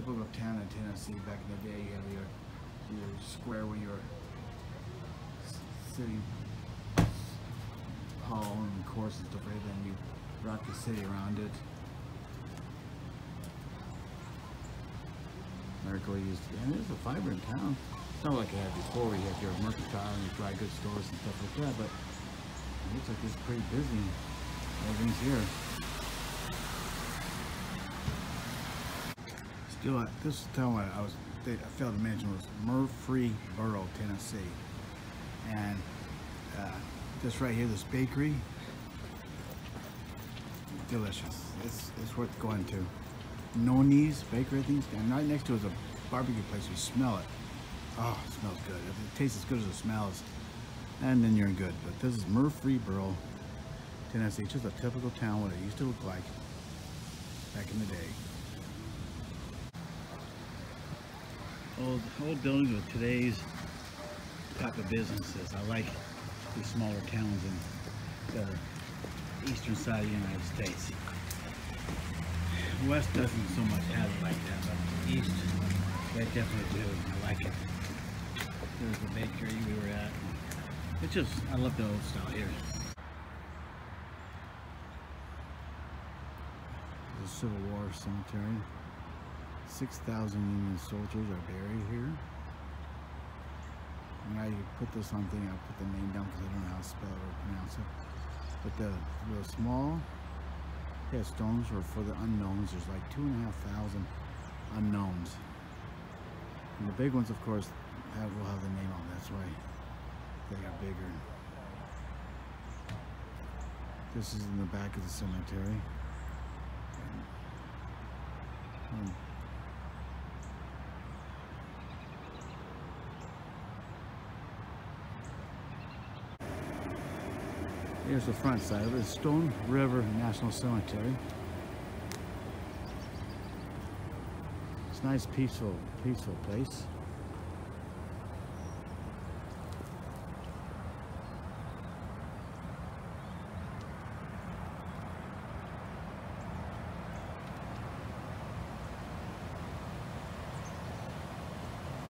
typical town in Tennessee back in the day. You have your your square where your city hall and course and stuff like. And you rock the city around it. Used to, and it's a vibrant town. It's not like it had before where you have your mercantile and your dry goods stores and stuff like that, but it looks like it's pretty busy. Everything's here. Still, uh, this town I was I failed to mention was Murfreesboro, Tennessee. And uh, this right here, this bakery, delicious. It's, it's worth going to. Noni's Bakery, I think, and right next to it is a barbecue place. You smell it. Oh, it smells good. It tastes as good as it smells. And then you're good. But this is Murfreesboro, Tennessee. Just a typical town what it used to look like back in the day. Old, old buildings with today's type of businesses. I like these smaller towns in the eastern side of the United States. West doesn't so much have it like that, but East, they definitely do. I like it. There's the bakery we were at. It's just, I love the old style here. The Civil War Cemetery. 6,000 Union soldiers are buried here. When I put this on thing, I'll put the name down because I don't know how to spell or pronounce it. But the, the small headstones are for the unknowns. There's like two and a half thousand unknowns. And the big ones, of course, have, will have the name on. That's why they are bigger. This is in the back of the cemetery. Um, Here's the front side of it, Stone River National Cemetery. It's a nice, peaceful, peaceful place.